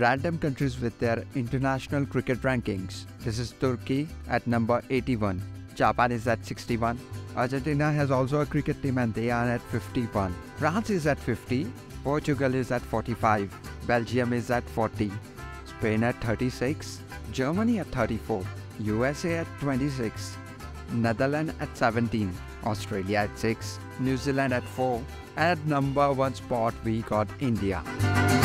random countries with their international cricket rankings. This is Turkey at number 81. Japan is at 61. Argentina has also a cricket team and they are at 51. France is at 50. Portugal is at 45. Belgium is at 40. Spain at 36. Germany at 34. USA at 26. Netherlands at 17. Australia at 6. New Zealand at 4. And At number 1 spot we got India.